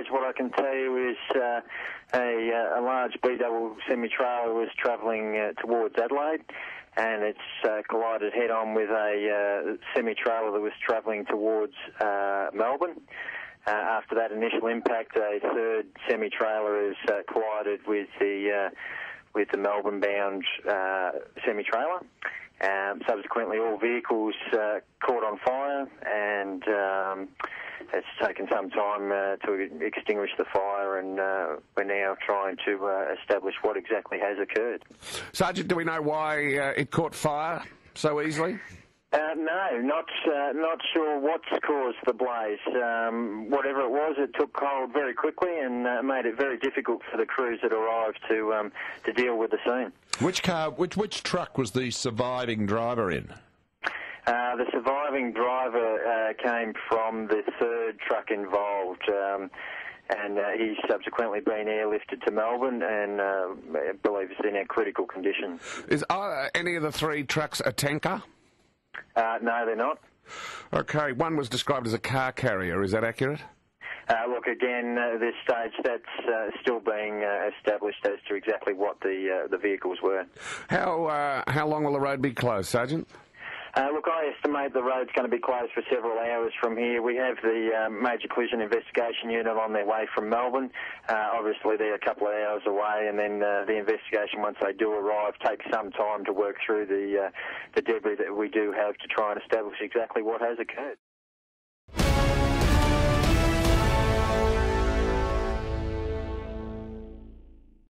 stage, what I can tell you is uh, a, uh, a, large B double semi trailer was travelling uh, towards Adelaide, and it's uh, collided head on with a uh, semi trailer that was travelling towards uh, Melbourne. after that initial impact, a third semi trailer has collided with the with the Melbourne bound semi trailer. Um, subsequently, all vehicles caught on fire, and um, it's taken some time uh, to extinguish the fire, and uh, we're now trying to uh, establish what exactly has occurred. Sergeant, do we know why uh, it caught fire so easily? Uh, no, not uh, not sure what's caused the blaze. Um, whatever it was, it took hold very quickly and uh, made it very difficult for the crews that arrived to um, to deal with the scene. Which car? Which which truck was the surviving driver in? Uh, the surviving driver uh, came from the third truck involved. Um, and uh, he's subsequently been airlifted to Melbourne and uh, I believe is in a critical condition. Is uh, any of the three trucks a tanker? Uh, no, they're not. Okay, one was described as a car carrier. Is that accurate? Uh, look, again, uh, this stage that's uh, still being uh, established as to exactly what the uh, the vehicles were. How uh, how long will the road be closed, Sergeant? Uh, look, I estimate the road's going to be closed for several hours from here. We have the um, Major Collision Investigation Unit on their way from Melbourne. Uh, obviously, they're a couple of hours away, and then uh, the investigation, once they do arrive, takes some time to work through the uh, the debris that we do have to try and establish exactly what has occurred.